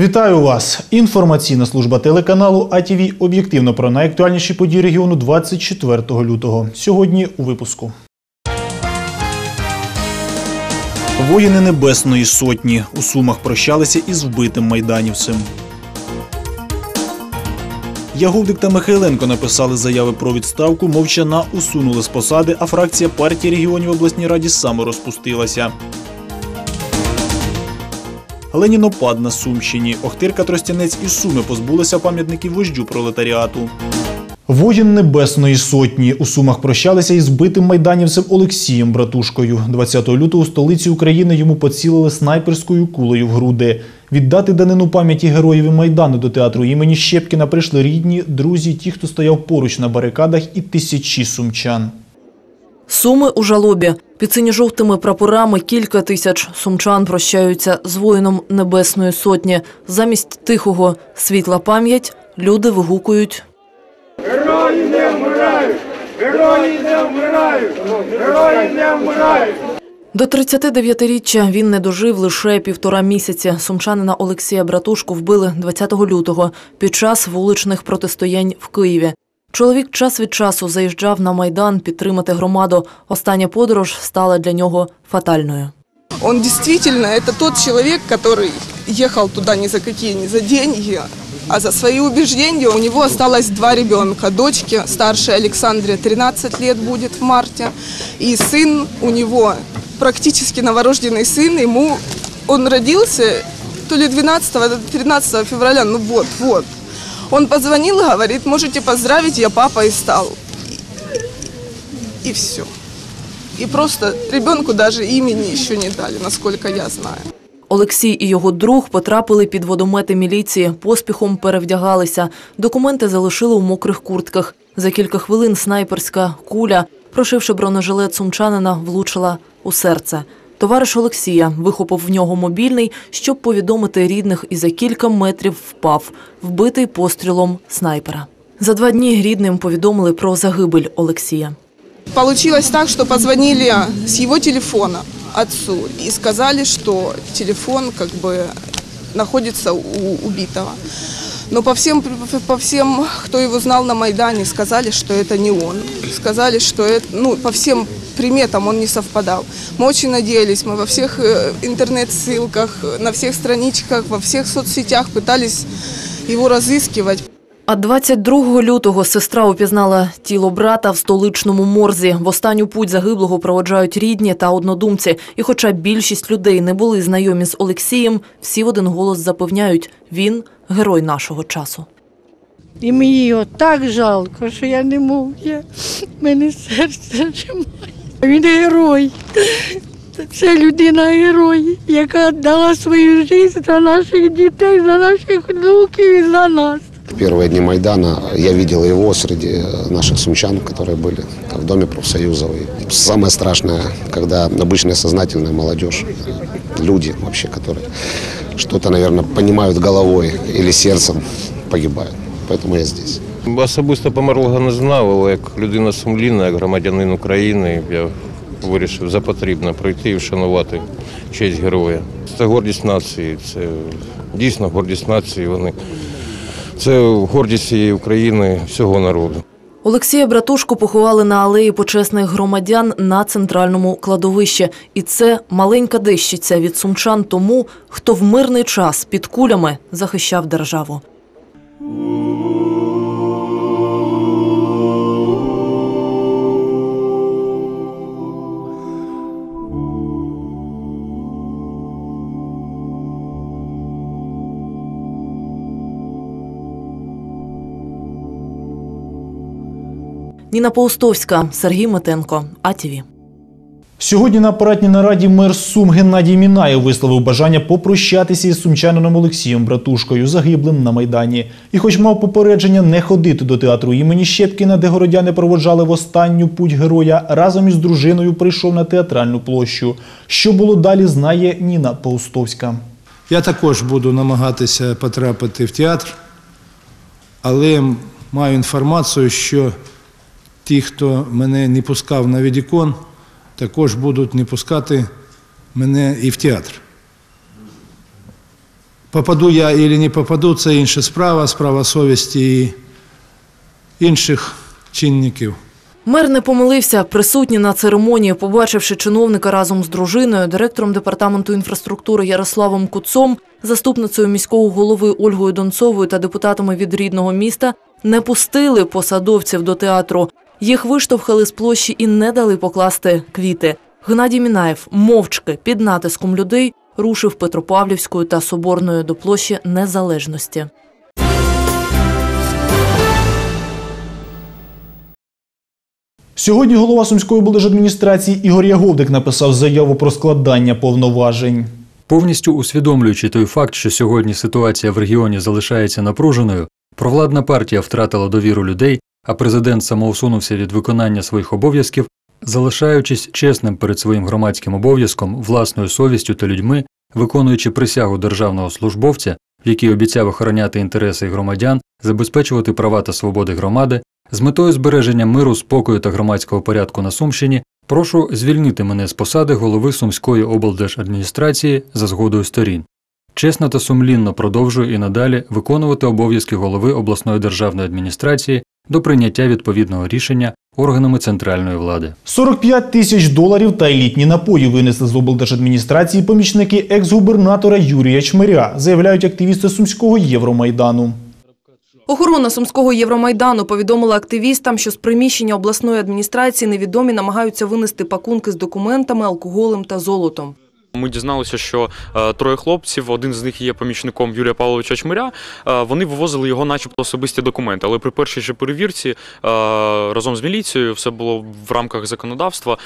Вітаю вас! Інформаційна служба телеканалу АТВ об'єктивно про найактуальніші події регіону 24 лютого. Сьогодні у випуску. Воїни Небесної Сотні у Сумах прощалися із вбитим майданівцем. Ягудик та Михайленко написали заяви про відставку, мовчана усунули з посади, а фракція партії регіонів обласній раді саморозпустилася. Ленінопад на Сумщині. Охтирка Тростянець і Суми позбулися пам'ятників вождю пролетаріату. Воїн Небесної Сотні у Сумах прощалися із збитим майданівцем Олексієм Братушкою. 20 лютого у столиці України йому поцілили снайперською кулею в груди. Віддати данину пам'яті героїв Майдану до театру імені Щепкіна прийшли рідні, друзі, ті, хто стояв поруч на барикадах, і тисячі сумчан. Суми у жалобі. Під синьо-жовтими прапорами кілька тисяч сумчан прощаються з воїном Небесної Сотні. Замість тихого світла пам'ять люди вигукують Герої не вмирають! Герої не вмирають! Герої не вмирають! До 39-річчя він не дожив лише півтора місяці. Сумчанина Олексія Братушку вбили 20 лютого під час вуличних протистоянь в Києві. Чоловік час від часу заїжджав на майдан підтримати громаду. Остання подорож стала для нього фатальною. Он действительно, это тот человек, который ехал туда не за какие, не за деньги, а за свои убеждения. У него осталось два ребенка. Дочке, старшей Александре, 13 лет будет в марте. И сын у него, практически новорожденный сын, ему, он родился то ли 12, то ли 13 февраля, ну вот, вот. Он позвонил, говорит, можете поздравить, я папа и стал. И все. И просто ребенку даже имени еще не дали, насколько я знаю. Олексій і його друг потрапили під водомети міліції, поспіхом перевдягалися. Документи залишили у мокрих куртках. За кілька хвилин снайперська куля, прошивши бронежилет сумчанина, влучила у серце. Товариш Олексія вихопив в нього мобільний, щоб повідомити рідних, і за кілька метрів впав, вбитий пострілом снайпера. За два дні рідним повідомили про загибель Олексія. Получилось так, что позвонили с его телефона отцу и сказали, что телефон как бы находится у убитого. Но по всем, по всем, кто его знал на Майдане, сказали, что это не он. Сказали, что это, ну, по всем приметам он не совпадал. Мы очень надеялись, мы во всех э, интернет-ссылках, на всех страничках, во всех соцсетях пытались его разыскивать. А 22 лютого сестра упізнала тіло брата в столичному морзі. В останню путь загиблого проводжають рідні та однодумці. І хоча більшість людей не були знайомі з Олексієм, всі в один голос запевняють – він – герой нашого часу. І мені його так жалко, що я не можу. Я... Мене серце зжимає. Він герой. Це людина герой, яка дала свою життя за наших дітей, за наших внуків і за нас В первые дни Майдана я видел его среди наших сумчан, которые были в Доме профсоюзов. И самое страшное, когда обычная сознательная молодежь, люди вообще, которые что-то, наверное, понимают головой или сердцем, погибают. Поэтому я здесь. Особисто померлого не знав, але як людина сумлінна, як громадянин України, я вирішив за потрібно прийти і вшанувати честь героя. Це гордість нації, це дійсно гордість нації. Вони це гордість цієї України, всього народу. Олексія Братушку поховали на алеї почесних громадян на центральному кладовищі. І це маленька дещиця від сумчан тому, хто в мирний час під кулями захищав державу. Ніна Паустовська, Сергій Метенко, АТВ. Сьогодні на апаратній нараді мер Сум Геннадій Мінаєв висловив бажання попрощатися із сумчанином Олексієм Братушкою, загиблим на Майдані. І хоч мав попередження не ходити до театру імені Щепкіна, де городяни проводжали в останню путь героя, разом із дружиною прийшов на театральну площу. Що було далі, знає Ніна Паустовська. Я також буду намагатися потрапити в театр, але маю інформацію, що ті, хто мене не пускав на відікон, також будуть не пускати мене і в театр. Попаду я или не попаду, це інша справа, справа совісті і інших чинників. Мер не помилився. Присутні на церемонії, побачивши чиновника разом з дружиною, директором департаменту інфраструктури Ярославом Куцом, заступницею міського голови Ольгою Донцовою та депутатами від рідного міста, не пустили посадовців до театру. Їх виштовхали з площі і не дали покласти квіти. Геннадій Мінаєв мовчки під натиском людей рушив Петропавлівською та Соборною до площі Незалежності. Сьогодні голова Сумської облдержадміністрації Ігор Яговдик написав заяву про складання повноважень. Повністю усвідомлюючи той факт, що сьогодні ситуація в регіоні залишається напруженою, провладна партія втратила довіру людей, а президент самоусунувся від виконання своїх обов'язків, залишаючись чесним перед своїм громадським обов'язком, власною совістю та людьми, виконуючи присягу державного службовця, в якій обіцяв охороняти інтереси громадян, забезпечувати права та свободи громади, з метою збереження миру, спокою та громадського порядку на Сумщині, прошу звільнити мене з посади голови Сумської облдержадміністрації за згодою сторін. Чесно та сумлінно продовжую і надалі виконувати обов'язки голови обласної державної адміністрації до прийняття відповідного рішення органами центральної влади. 45 тисяч доларів та елітні напої винесли з облдержадміністрації помічники екс-губернатора Юрія Чмиря, заявляють активісти Сумського Євромайдану. Охорона Сумського Євромайдану повідомила активістам, що з приміщення обласної адміністрації невідомі намагаються винести пакунки з документами, алкоголем та золотом. Ми дізналися, що е, троє хлопців, один з них є помічником Юрія Павловича Чмиря. Е, вони вивозили його, начебто, особисті документи. Але при першій же перевірці е, разом з міліцією все було в рамках законодавства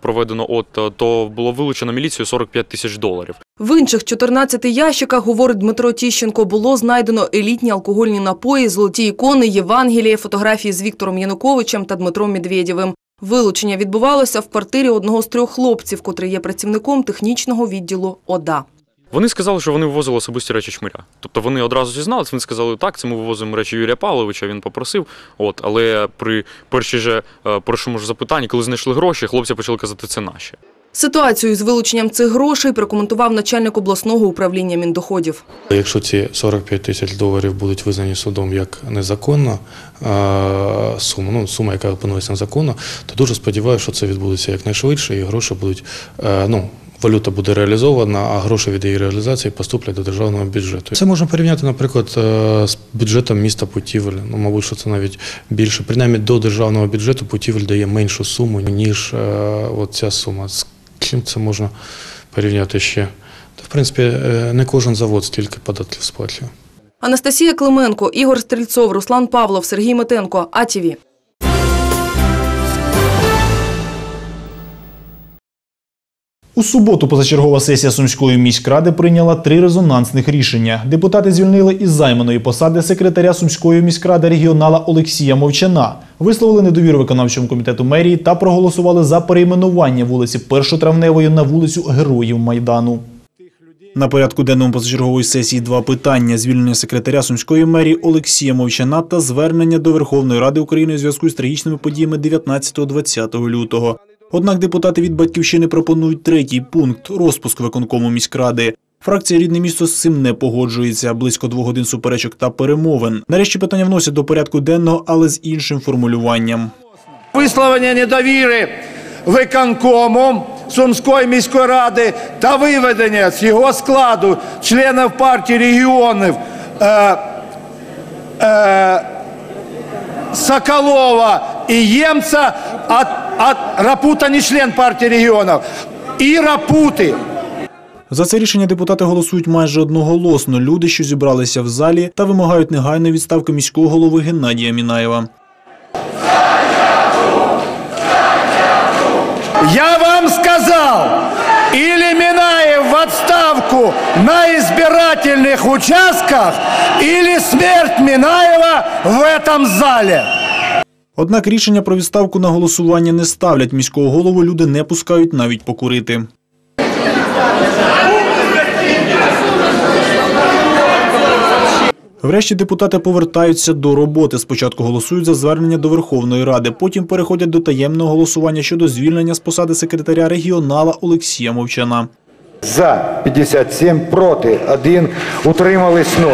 проведено. От то було вилучено міліцією 45 тисяч доларів. В інших 14 ящиках, говорить Дмитро Тіщенко, було знайдено елітні алкогольні напої, золоті ікони, Євангелія, фотографії з Віктором Януковичем та Дмитром Медведєвим. Вилучення відбувалося в квартирі одного з трьох хлопців, котрий є працівником технічного відділу ОДА. Вони сказали, що вони вивозили особисті речі чмиря. Тобто вони одразу зізналися, вони сказали, так, це ми вивозимо речі Юрія Павловича, він попросив. От, але при першій же е, першому запитанні, коли знайшли гроші, хлопці почали казати, це наші. Ситуацію з вилученням цих грошей прокоментував начальник обласного управління міндоходів. Якщо ці 45 тисяч доларів будуть визнані судом як незаконна сума, ну сума, яка опинилася незаконно, то дуже сподіваюся, що це відбудеться якнайшвидше, і гроші будуть е, ну. Валюта буде реалізована, а гроші від її реалізації поступлять до державного бюджету. Це можна порівняти, наприклад, е, з бюджетом міста Путівель. Ну, мабуть, що це навіть більше. Принаймні до державного бюджету Путівель дає меншу суму, ніж е, от ця сума. Чим це можна порівняти ще? Та, в принципі, е, не кожен завод стільки податків сплачує. Анастасія Клименко, Ігор Стрільцов, Руслан Павлов, Сергій Метенко, АТВ. У суботу позачергова сесія Сумської міськради прийняла три резонансних рішення. Депутати звільнили із займаної посади секретаря Сумської міськради регіонала Олексія Мовчана, висловили недовіру виконавчому комітету мерії та проголосували за перейменування вулиці Першотравневої на вулицю Героїв Майдану. На порядку денному позачергової сесії два питання: звільнення секретаря Сумської мерії Олексія Мовчана та звернення до Верховної Ради України у зв'язку з трагічними подіями 19-20 лютого. Однак депутати від батьківщини пропонують третій пункт розпуск виконкому міськради. Фракція рідне місто з цим не погоджується. Близько двох годин суперечок та перемовин. Нарешті питання вносять до порядку денного, але з іншим формулюванням. Висловлення недовіри виконкому Сумської міської ради та виведення з його складу членів партії регіонів е, е, Соколова і Ємця, а, а Рапута не член партії регіонів, і Рапути. За це рішення депутати голосують майже одноголосно. Люди, що зібралися в залі, та вимагають негайної відставки міського голови Геннадія Мінаєва. Я вам сказал, или Минаев в на избирательных участках, или смерть Минаева в этом зале. Однак рішення про відставку на голосування не ставлять. Міського голову люди не пускають навіть покурити. Врешті депутати повертаються до роботи. Спочатку голосують за звернення до Верховної Ради, потім переходять до таємного голосування щодо звільнення з посади секретаря регіонала Олексія Мовчана. За 57, проти 1, утримались 0.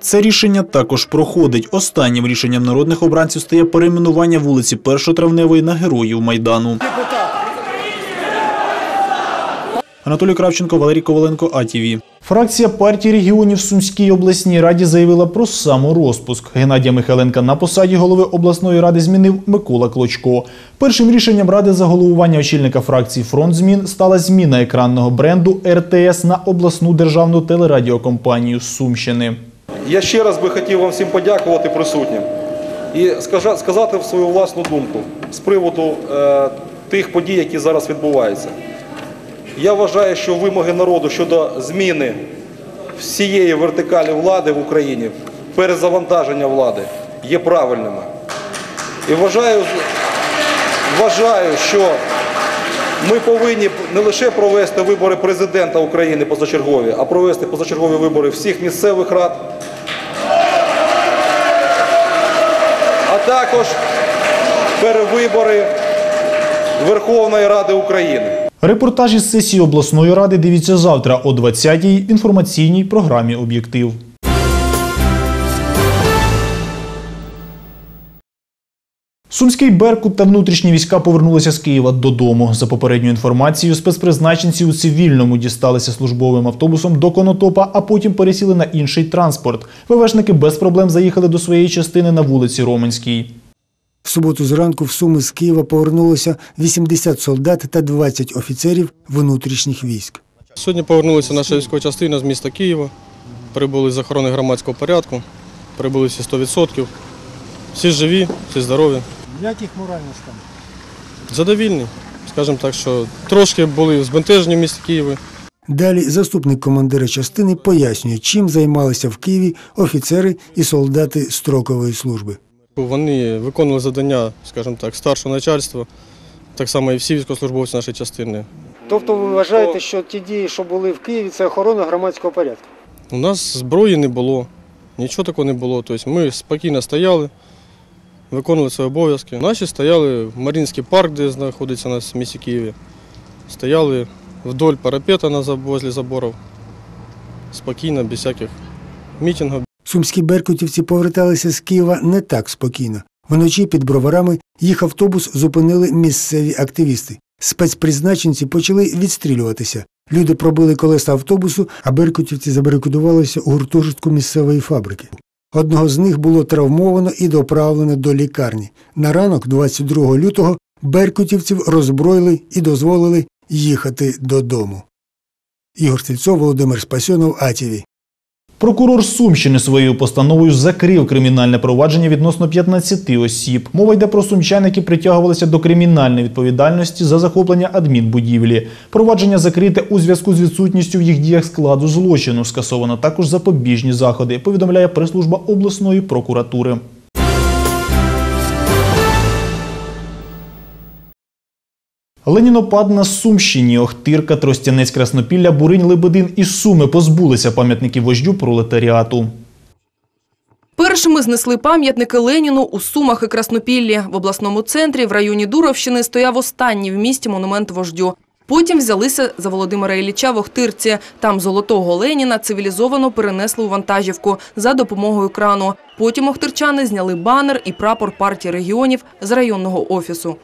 Це рішення також проходить. Останнім рішенням народних обранців стає перейменування вулиці 1 травневої на Героїв Майдану. Анатолій Кравченко, Валерій Коваленко, АТВ. Фракція партії регіонів Сумській обласній раді заявила про саморозпуск. Геннадія Михайленка на посаді голови обласної ради змінив Микола Клочко. Першим рішенням ради за головування очільника фракції Фронт змін стала зміна екранного бренду РТС на обласну державну телерадіокомпанію Сумщини. Я ще раз би хотів вам всім подякувати присутнім і сказати свою власну думку з приводу е, тих подій, які зараз відбуваються. Я вважаю, що вимоги народу щодо зміни всієї вертикалі влади в Україні, перезавантаження влади є правильними. І вважаю, вважаю, що ми повинні не лише провести вибори президента України позачергові, а провести позачергові вибори всіх місцевих рад, а також перевибори Верховної Ради України. Репортаж із сесії обласної ради дивіться завтра о 20-й в інформаційній програмі Об'єктив. Сумський Беркут та внутрішні війська повернулися з Києва додому. За попередньою інформацією, спецпризначенці у цивільному дісталися службовим автобусом до Конотопа, а потім пересіли на інший транспорт. ВВшники без проблем заїхали до своєї частини на вулиці Роменській. В суботу зранку в Суми з Києва повернулося 80 солдат та 20 офіцерів внутрішніх військ. Сьогодні повернулася наша військова частина з міста Києва. Прибули з охорони громадського порядку. Прибули всі 100%. Всі живі, всі здорові. Як їх морально стан? Задовільні. Скажімо так, що трошки були збентежені в місті Києві. Далі заступник командира частини пояснює, чим займалися в Києві офіцери і солдати строкової служби. Вони виконували завдання, скажімо так, старшого начальства, так само і всі військовослужбовці нашої частини. Тобто ви вважаєте, що ті дії, що були в Києві, це охорона громадського порядку? У нас зброї не було, нічого такого не було. Тобто ми спокійно стояли, виконували свої обов'язки. Наші стояли в Марінський парк, де знаходиться у нас в місті Києві. Стояли вдоль парапета на возле заборів. Спокійно, без всяких мітингів. Сумські беркутівці поверталися з Києва не так спокійно. Вночі під броварами їх автобус зупинили місцеві активісти. Спецпризначенці почали відстрілюватися. Люди пробили колеса автобусу, а беркутівці забарикадувалися у гуртожитку місцевої фабрики. Одного з них було травмовано і доправлено до лікарні. На ранок, 22 лютого, беркутівців роззброїли і дозволили їхати додому. Ігор Стрільцов, Володимир Спасьонов, АТВ. Прокурор Сумщини своєю постановою закрив кримінальне провадження відносно 15 осіб. Мова йде про сумчан, які притягувалися до кримінальної відповідальності за захоплення адмінбудівлі. Провадження закрите у зв'язку з відсутністю в їх діях складу злочину. Скасовано також запобіжні заходи. Повідомляє прес-служба обласної прокуратури. Ленінопад на Сумщині, Охтирка, Тростянець, Краснопілля, Буринь, Лебедин і Суми позбулися пам'ятників вождю пролетаріату. Першими знесли пам'ятники Леніну у Сумах і Краснопіллі. В обласному центрі в районі Дуровщини стояв останній в місті монумент вождю. Потім взялися за Володимира Ілліча в Охтирці. Там золотого Леніна цивілізовано перенесли у вантажівку за допомогою крану. Потім охтирчани зняли банер і прапор партії регіонів з районного офісу.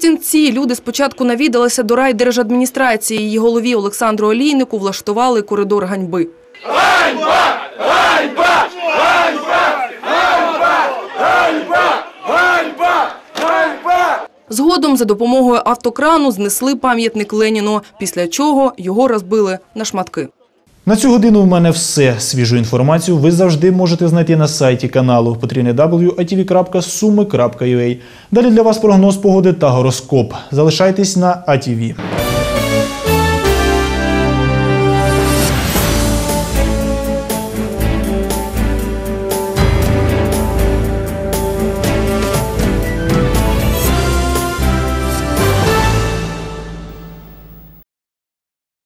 У люди спочатку навідалися до райдержадміністрації. Її голові Олександру Олійнику влаштували коридор ганьби. Згодом за допомогою автокрану знесли пам'ятник Леніну, після чого його розбили на шматки. На цю годину в мене все. Свіжу інформацію ви завжди можете знайти на сайті каналу www.atv.suми.ua. Далі для вас прогноз погоди та гороскоп. Залишайтесь на АТВ.